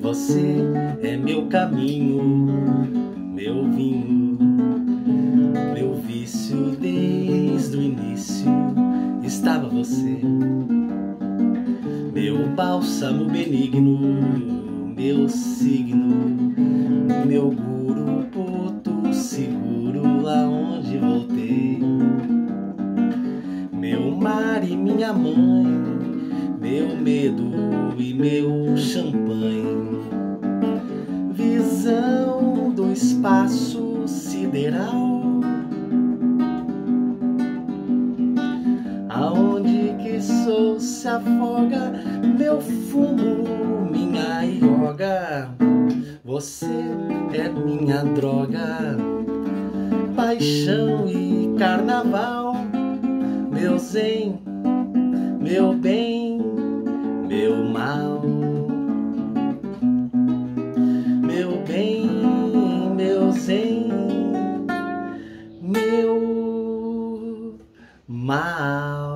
Você é meu caminho, meu vinho, meu vício desde o início estava você. Meu bálsamo benigno, meu signo, meu guru, porto seguro aonde voltei. Meu mar e minha mãe, meu medo e meu champanhe. Visão do espaço sideral. Aonde que sou se afoga meu fumo, minha yoga. Você é minha droga, paixão e carnaval, meu zen, meu bem, bem, meu zen, meu mal.